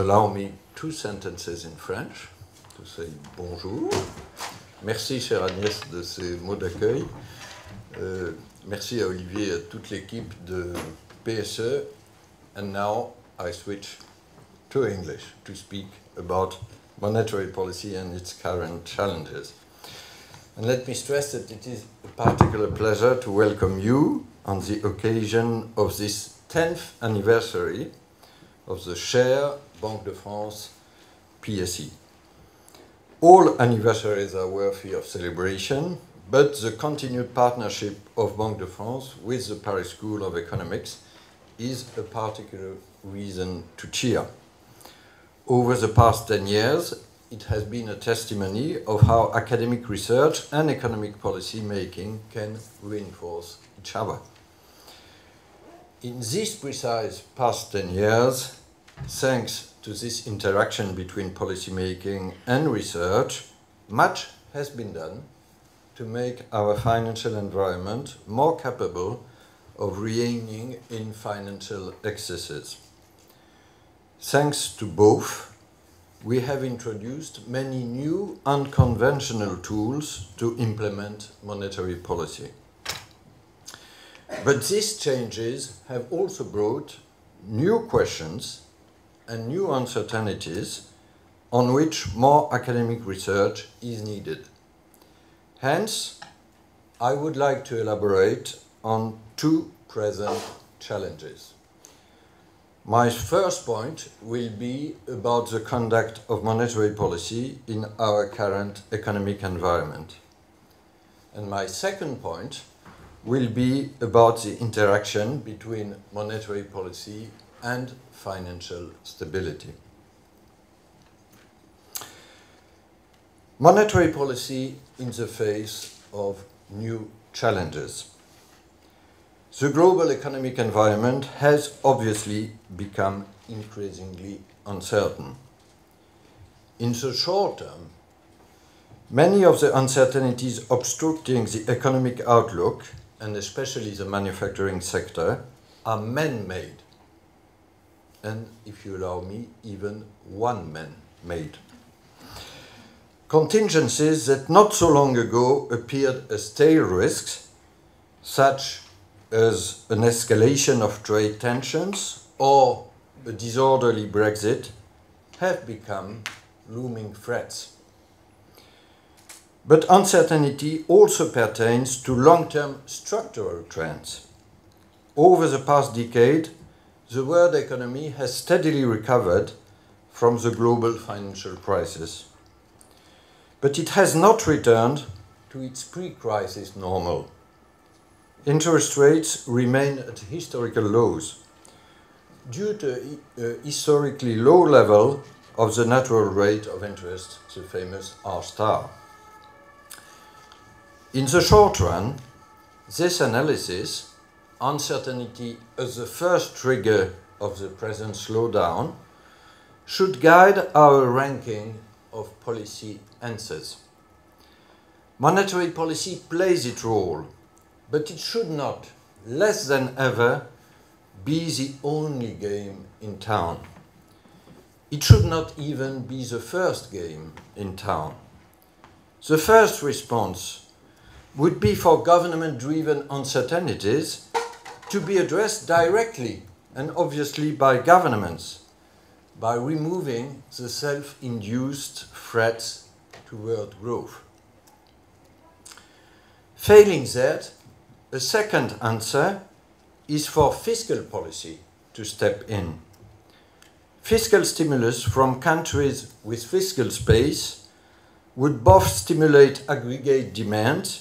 allow me two sentences in French to say bonjour. Merci, chère Agnès, de ces mots d'accueil. Euh, merci à Olivier et à toute l'équipe de PSE. And now I switch to English to speak about monetary policy and its current challenges. And let me stress that it is a particular pleasure to welcome you on the occasion of this 10th anniversary of the Chair Banque de France PSE. All anniversaries are worthy of celebration, but the continued partnership of Banque de France with the Paris School of Economics is a particular reason to cheer. Over the past 10 years, it has been a testimony of how academic research and economic policy making can reinforce each other. In these precise past 10 years, thanks to this interaction between policymaking and research, much has been done to make our financial environment more capable of reining in financial excesses. Thanks to both, we have introduced many new unconventional tools to implement monetary policy. But these changes have also brought new questions and new uncertainties on which more academic research is needed. Hence, I would like to elaborate on two present challenges. My first point will be about the conduct of monetary policy in our current economic environment. And my second point will be about the interaction between monetary policy and financial stability. Monetary policy in the face of new challenges. The global economic environment has obviously become increasingly uncertain. In the short term, many of the uncertainties obstructing the economic outlook, and especially the manufacturing sector, are man made. And if you allow me, even one man made. Contingencies that not so long ago appeared as tail risks, such as an escalation of trade tensions or a disorderly Brexit have become looming threats. But uncertainty also pertains to long term structural trends. Over the past decade, the world economy has steadily recovered from the global financial crisis. But it has not returned to its pre crisis normal interest rates remain at historical lows due to a historically low level of the natural rate of interest, the famous R star. In the short run, this analysis, uncertainty as the first trigger of the present slowdown, should guide our ranking of policy answers. Monetary policy plays its role but it should not, less than ever, be the only game in town. It should not even be the first game in town. The first response would be for government driven uncertainties to be addressed directly and obviously by governments by removing the self induced threats to world growth. Failing that, a second answer is for fiscal policy to step in. Fiscal stimulus from countries with fiscal space would both stimulate aggregate demand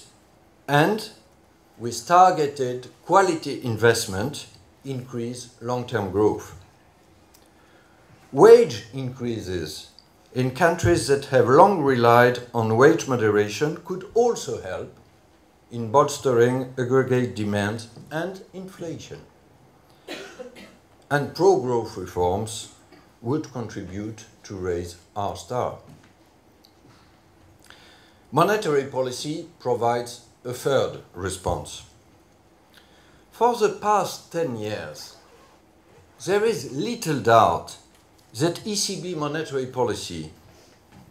and, with targeted quality investment, increase long term growth. Wage increases in countries that have long relied on wage moderation could also help in bolstering aggregate demand and inflation. and pro growth reforms would contribute to raise R star. Monetary policy provides a third response. For the past 10 years, there is little doubt that ECB monetary policy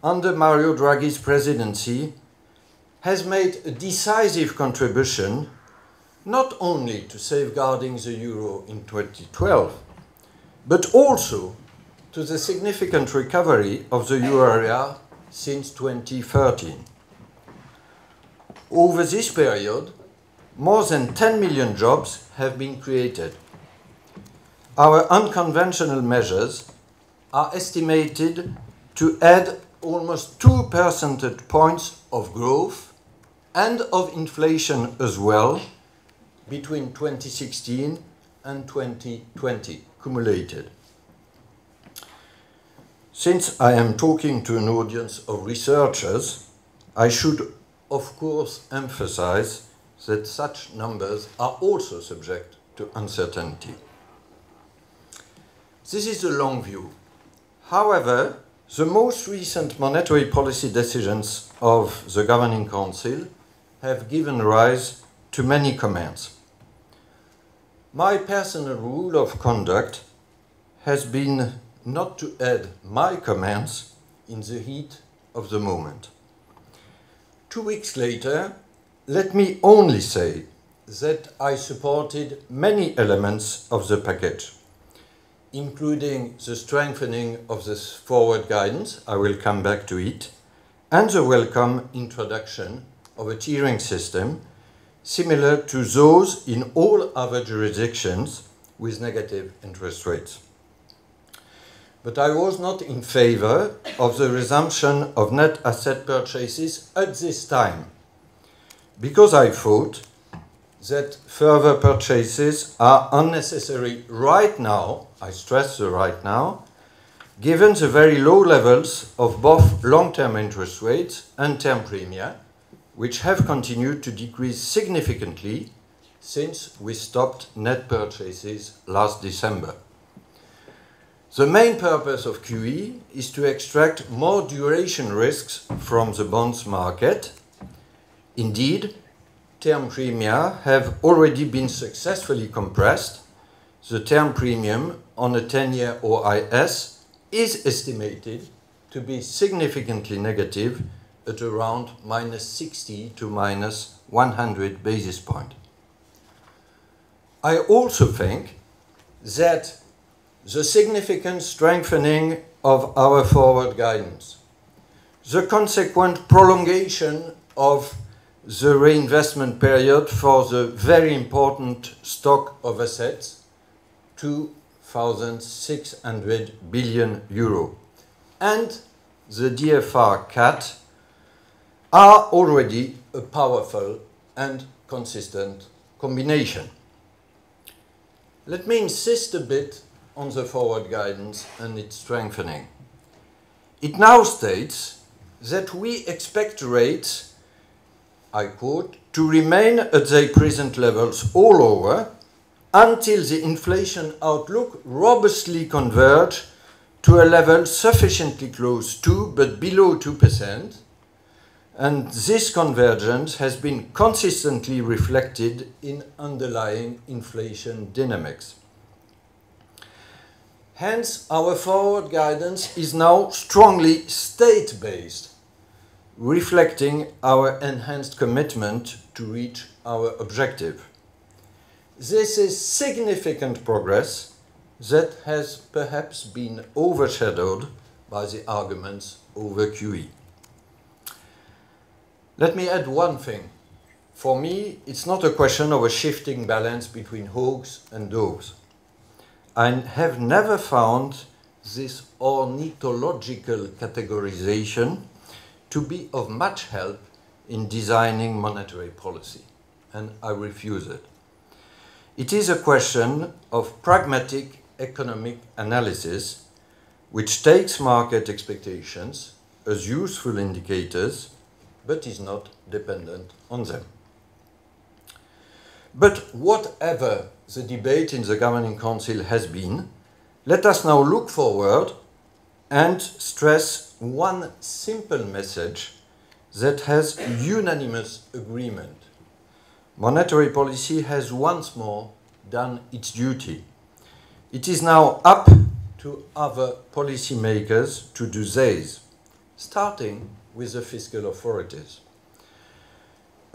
under Mario Draghi's presidency has made a decisive contribution not only to safeguarding the euro in 2012, but also to the significant recovery of the euro area since 2013. Over this period, more than 10 million jobs have been created. Our unconventional measures are estimated to add almost 2 percentage points of growth and of inflation as well between 2016 and 2020 cumulated. Since I am talking to an audience of researchers, I should of course emphasize that such numbers are also subject to uncertainty. This is a long view. However, the most recent monetary policy decisions of the Governing Council have given rise to many comments. My personal rule of conduct has been not to add my comments in the heat of the moment. Two weeks later, let me only say that I supported many elements of the package, including the strengthening of this forward guidance, I will come back to it, and the welcome introduction of a tiering system similar to those in all other jurisdictions with negative interest rates. But I was not in favor of the resumption of net asset purchases at this time, because I thought that further purchases are unnecessary right now, I stress the right now, given the very low levels of both long-term interest rates and term premia, which have continued to decrease significantly since we stopped net purchases last December. The main purpose of QE is to extract more duration risks from the bonds market. Indeed, term premia have already been successfully compressed. The term premium on a 10-year OIS is estimated to be significantly negative at around minus 60 to minus 100 basis point. I also think that the significant strengthening of our forward guidance, the consequent prolongation of the reinvestment period for the very important stock of assets, 2,600 billion euro, and the DFR cut are already a powerful and consistent combination. Let me insist a bit on the forward guidance and its strengthening. It now states that we expect rates, I quote, to remain at their present levels all over until the inflation outlook robustly converge to a level sufficiently close to but below 2%, and this convergence has been consistently reflected in underlying inflation dynamics. Hence, our forward guidance is now strongly state-based, reflecting our enhanced commitment to reach our objective. This is significant progress that has perhaps been overshadowed by the arguments over QE. Let me add one thing. For me, it's not a question of a shifting balance between hawks and doves. I have never found this ornithological categorization to be of much help in designing monetary policy, and I refuse it. It is a question of pragmatic economic analysis which takes market expectations as useful indicators but is not dependent on them. But whatever the debate in the Governing Council has been, let us now look forward and stress one simple message that has unanimous agreement. Monetary policy has once more done its duty. It is now up to other policymakers to do theirs, starting with the fiscal authorities.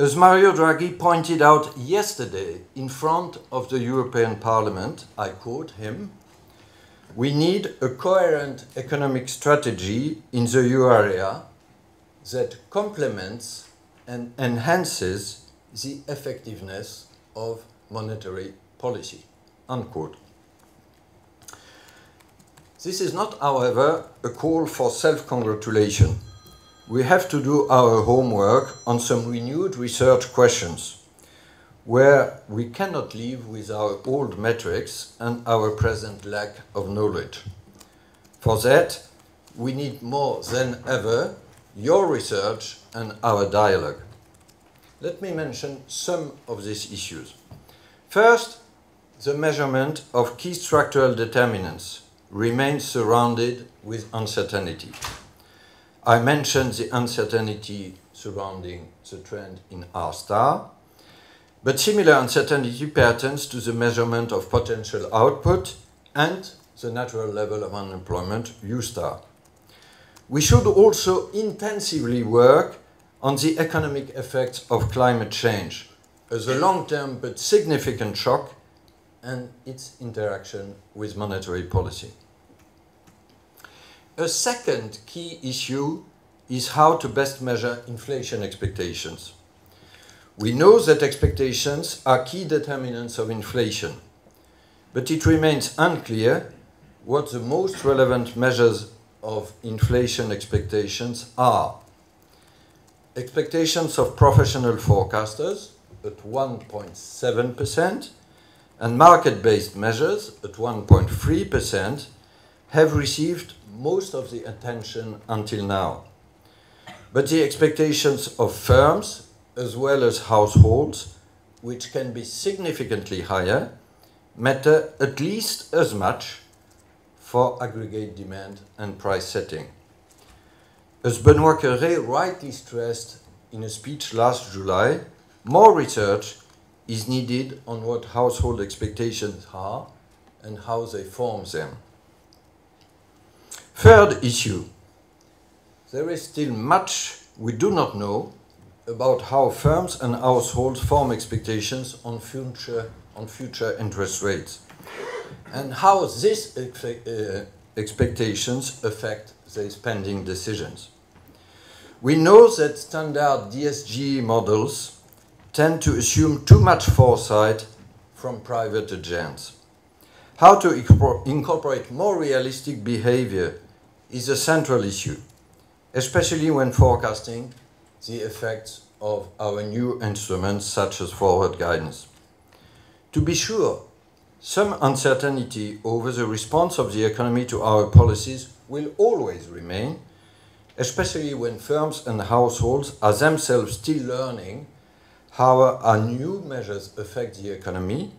As Mario Draghi pointed out yesterday in front of the European Parliament, I quote him, we need a coherent economic strategy in the euro area that complements and enhances the effectiveness of monetary policy. Unquote. This is not, however, a call for self congratulation. We have to do our homework on some renewed research questions where we cannot live with our old metrics and our present lack of knowledge. For that, we need more than ever your research and our dialogue. Let me mention some of these issues. First, the measurement of key structural determinants remains surrounded with uncertainty. I mentioned the uncertainty surrounding the trend in R star, but similar uncertainty pertains to the measurement of potential output and the natural level of unemployment, U star. We should also intensively work on the economic effects of climate change as a long-term but significant shock and its interaction with monetary policy. A second key issue is how to best measure inflation expectations. We know that expectations are key determinants of inflation, but it remains unclear what the most relevant measures of inflation expectations are. Expectations of professional forecasters at 1.7% and market-based measures at 1.3% have received most of the attention until now. But the expectations of firms as well as households, which can be significantly higher, matter at least as much for aggregate demand and price setting. As Benoit Cœuré rightly stressed in a speech last July, more research is needed on what household expectations are and how they form them. Third issue. There is still much we do not know about how firms and households form expectations on future, on future interest rates and how these uh, expectations affect their spending decisions. We know that standard DSG models tend to assume too much foresight from private agents. How to incorporate more realistic behavior is a central issue, especially when forecasting the effects of our new instruments such as forward guidance. To be sure, some uncertainty over the response of the economy to our policies will always remain, especially when firms and households are themselves still learning how our new measures affect the economy,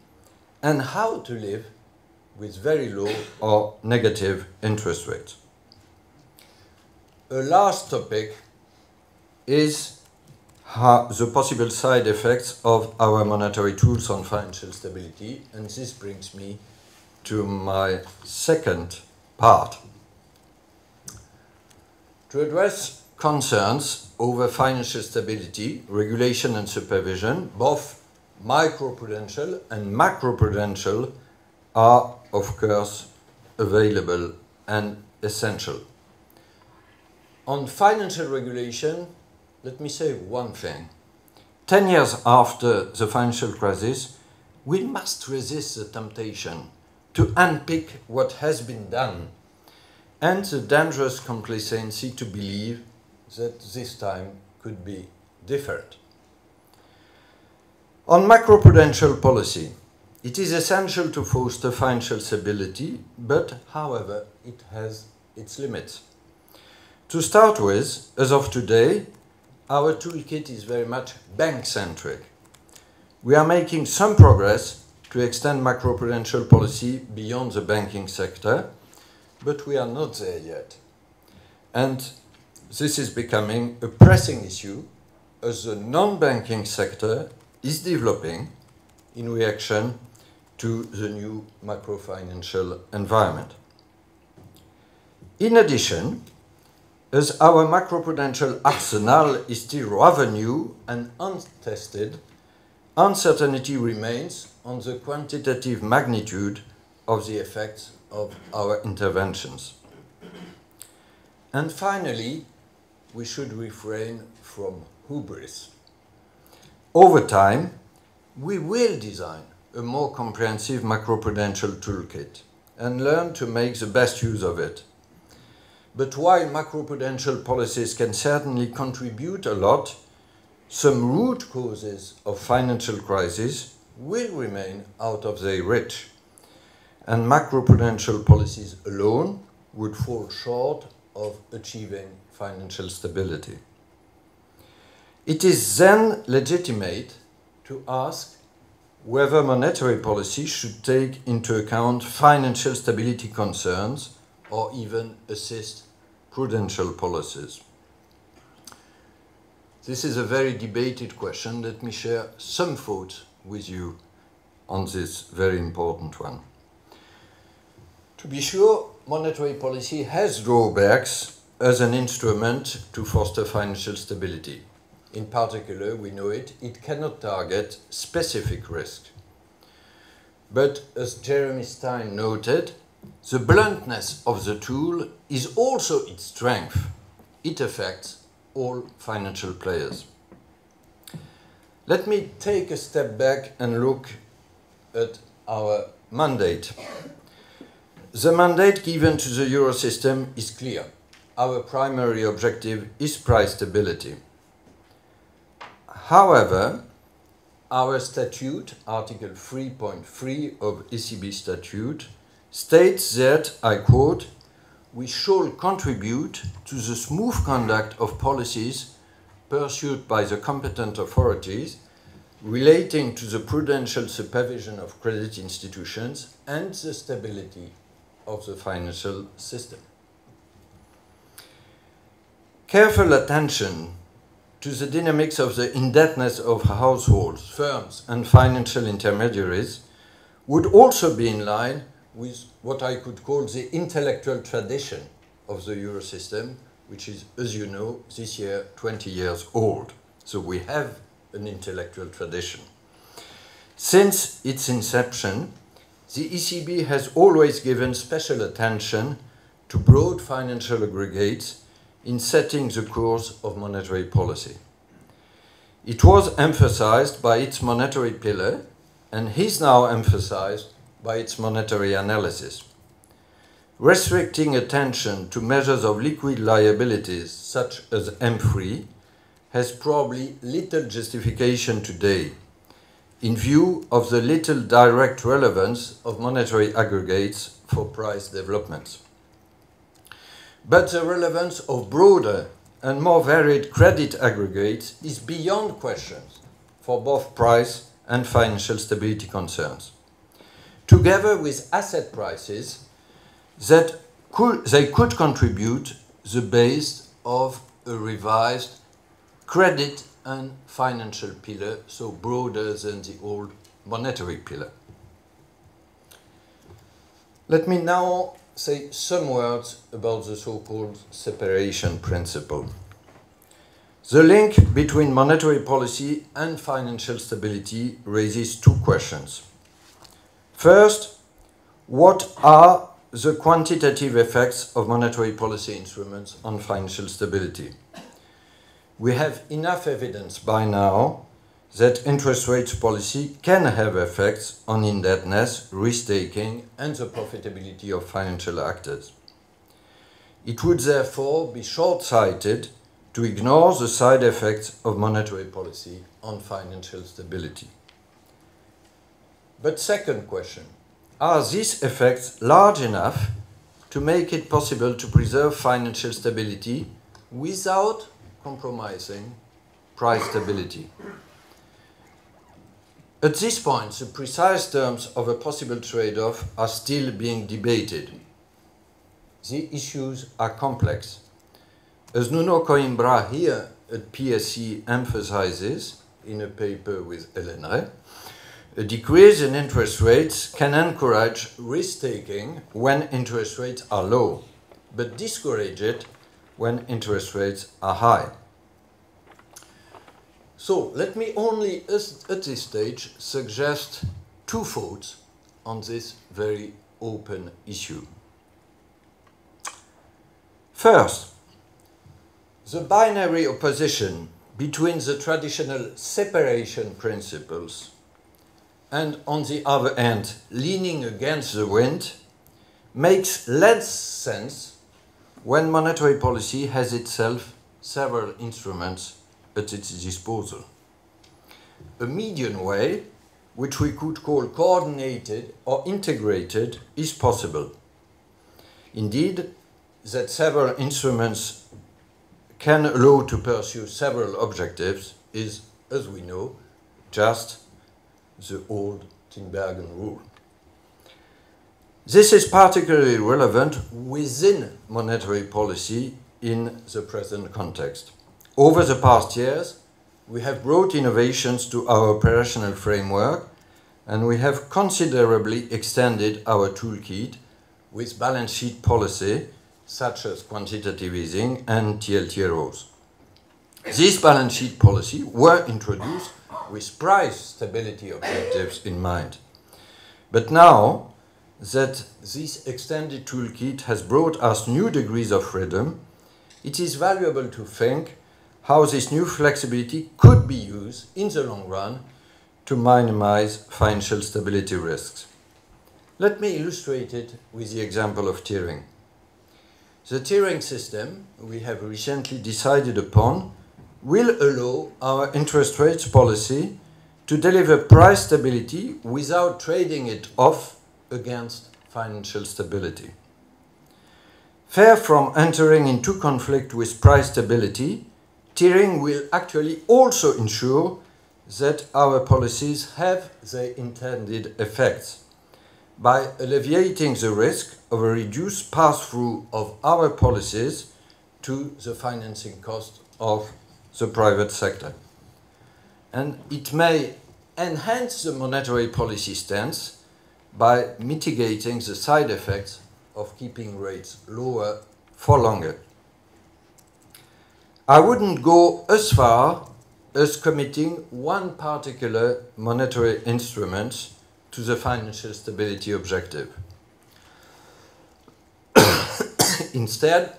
and how to live with very low or negative interest rates. A last topic is how the possible side effects of our monetary tools on financial stability, and this brings me to my second part. To address concerns over financial stability, regulation and supervision, both microprudential and macroprudential, are of course available and essential. On financial regulation, let me say one thing. Ten years after the financial crisis, we must resist the temptation to unpick what has been done and the dangerous complacency to believe that this time could be different. On macroprudential policy, it is essential to foster financial stability, but however, it has its limits. To start with, as of today, our toolkit is very much bank centric. We are making some progress to extend macroprudential policy beyond the banking sector, but we are not there yet. And this is becoming a pressing issue as the non-banking sector is developing in reaction to the new macro-financial environment. In addition, as our macroprudential arsenal is still rather new and untested, uncertainty remains on the quantitative magnitude of the effects of our interventions. And finally, we should refrain from hubris. Over time, we will design a more comprehensive macroprudential toolkit and learn to make the best use of it. But while macroprudential policies can certainly contribute a lot, some root causes of financial crisis will remain out of their reach, and macroprudential policies alone would fall short of achieving financial stability. It is then legitimate to ask whether monetary policy should take into account financial stability concerns or even assist prudential policies. This is a very debated question. Let me share some thoughts with you on this very important one. To be sure, monetary policy has drawbacks as an instrument to foster financial stability. In particular, we know it, it cannot target specific risk. But as Jeremy Stein noted, the bluntness of the tool is also its strength. It affects all financial players. Let me take a step back and look at our mandate. The mandate given to the euro system is clear our primary objective is price stability. However, our statute, Article 3.3 of ECB statute, states that, I quote, we shall contribute to the smooth conduct of policies pursued by the competent authorities relating to the prudential supervision of credit institutions and the stability of the financial system. Careful attention to the dynamics of the indebtedness of households, firms, and financial intermediaries would also be in line with what I could call the intellectual tradition of the euro system, which is, as you know, this year 20 years old. So we have an intellectual tradition. Since its inception, the ECB has always given special attention to broad financial aggregates in setting the course of monetary policy. It was emphasized by its monetary pillar and is now emphasized by its monetary analysis. Restricting attention to measures of liquid liabilities such as M3 has probably little justification today in view of the little direct relevance of monetary aggregates for price developments but the relevance of broader and more varied credit aggregates is beyond questions for both price and financial stability concerns. Together with asset prices, that could, they could contribute the base of a revised credit and financial pillar, so broader than the old monetary pillar. Let me now say some words about the so-called separation principle. The link between monetary policy and financial stability raises two questions. First, what are the quantitative effects of monetary policy instruments on financial stability? We have enough evidence by now that interest rates policy can have effects on indebtedness, risk-taking, and the profitability of financial actors. It would therefore be short-sighted to ignore the side effects of monetary policy on financial stability. But second question, are these effects large enough to make it possible to preserve financial stability without compromising price stability? At this point, the precise terms of a possible trade-off are still being debated. The issues are complex. As Nuno Coimbra here at PSE emphasizes in a paper with Hélène Rey, a decrease in interest rates can encourage risk-taking when interest rates are low, but discourage it when interest rates are high. So let me only, at this stage, suggest two thoughts on this very open issue. First, the binary opposition between the traditional separation principles and, on the other hand, leaning against the wind makes less sense when monetary policy has itself several instruments at its disposal. A median way, which we could call coordinated or integrated, is possible. Indeed, that several instruments can allow to pursue several objectives is, as we know, just the old Tinbergen rule. This is particularly relevant within monetary policy in the present context. Over the past years, we have brought innovations to our operational framework and we have considerably extended our toolkit with balance sheet policy such as quantitative easing and TLTROs. These balance sheet policy were introduced with price stability objectives in mind. But now that this extended toolkit has brought us new degrees of freedom, it is valuable to think how this new flexibility could be used in the long run to minimize financial stability risks. Let me illustrate it with the example of tiering. The tiering system we have recently decided upon will allow our interest rates policy to deliver price stability without trading it off against financial stability. Far from entering into conflict with price stability, tiering will actually also ensure that our policies have the intended effects by alleviating the risk of a reduced pass-through of our policies to the financing cost of the private sector. And it may enhance the monetary policy stance by mitigating the side effects of keeping rates lower for longer. I wouldn't go as far as committing one particular monetary instrument to the financial stability objective. Instead,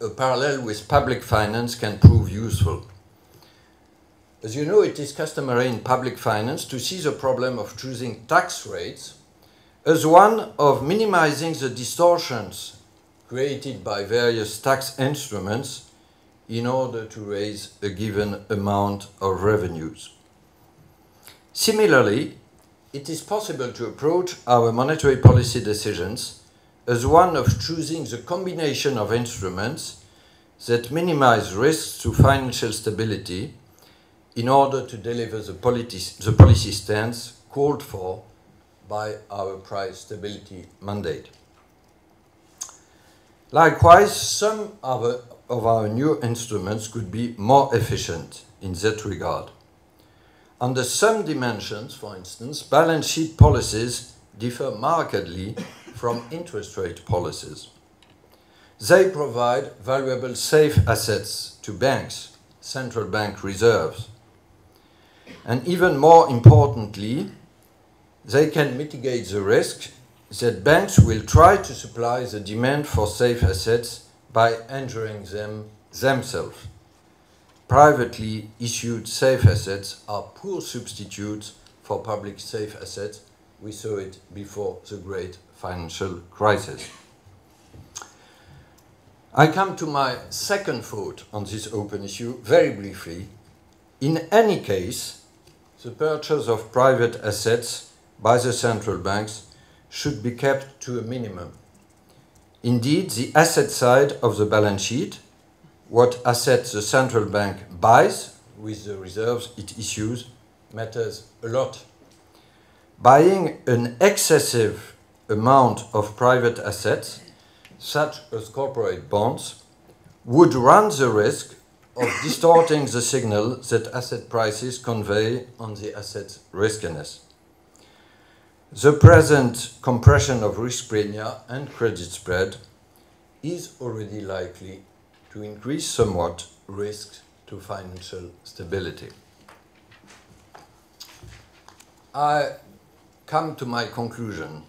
a parallel with public finance can prove useful. As you know, it is customary in public finance to see the problem of choosing tax rates as one of minimizing the distortions created by various tax instruments in order to raise a given amount of revenues. Similarly, it is possible to approach our monetary policy decisions as one of choosing the combination of instruments that minimize risks to financial stability in order to deliver the, the policy stance called for by our price stability mandate. Likewise, some of our new instruments could be more efficient in that regard. Under some dimensions, for instance, balance sheet policies differ markedly from interest rate policies. They provide valuable safe assets to banks, central bank reserves. And even more importantly, they can mitigate the risk that banks will try to supply the demand for safe assets by entering them themselves privately issued safe assets are poor substitutes for public safe assets. We saw it before the great financial crisis. I come to my second thought on this open issue very briefly. In any case, the purchase of private assets by the central banks should be kept to a minimum. Indeed, the asset side of the balance sheet what assets the central bank buys with the reserves it issues matters a lot. Buying an excessive amount of private assets, such as corporate bonds, would run the risk of distorting the signal that asset prices convey on the asset's riskiness. The present compression of risk premia and credit spread is already likely to increase somewhat risks to financial stability. I come to my conclusion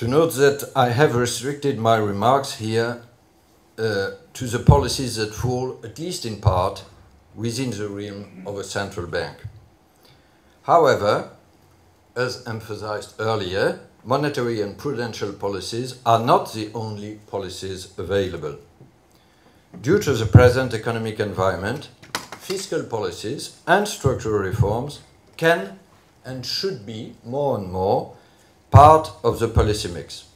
to note that I have restricted my remarks here uh, to the policies that fall, at least in part, within the realm of a central bank. However, as emphasized earlier, monetary and prudential policies are not the only policies available. Due to the present economic environment, fiscal policies and structural reforms can and should be more and more part of the policy mix.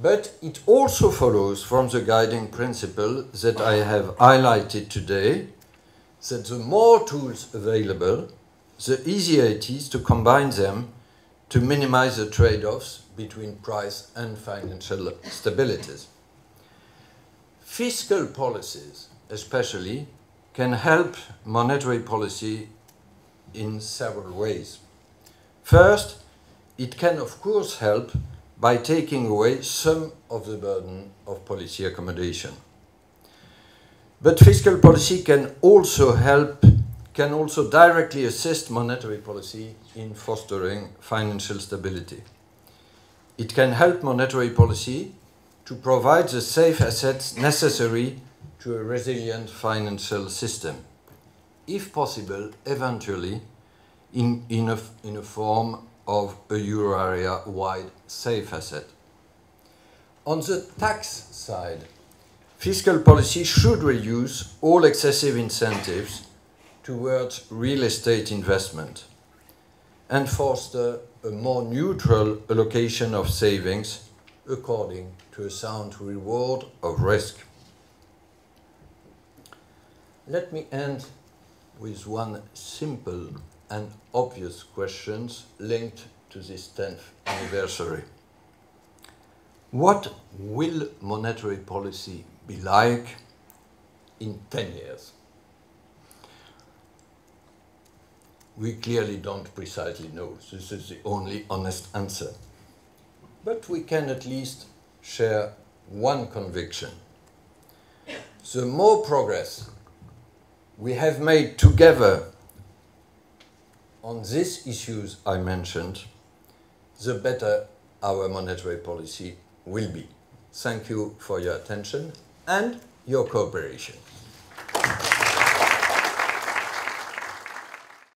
But it also follows from the guiding principle that I have highlighted today that the more tools available, the easier it is to combine them to minimize the trade offs between price and financial stabilities. Fiscal policies, especially, can help monetary policy in several ways. First, it can, of course, help by taking away some of the burden of policy accommodation. But fiscal policy can also help, can also directly assist monetary policy in fostering financial stability. It can help monetary policy to provide the safe assets necessary to a resilient financial system, if possible, eventually, in, in, a, in a form of a euro area wide safe asset. On the tax side, fiscal policy should reduce all excessive incentives towards real estate investment and foster a more neutral allocation of savings according to a sound reward of risk. Let me end with one simple and obvious questions linked to this 10th anniversary. What will monetary policy be like in 10 years? We clearly don't precisely know. This is the only honest answer. But we can at least share one conviction. The more progress we have made together on these issues I mentioned, the better our monetary policy will be. Thank you for your attention and your cooperation.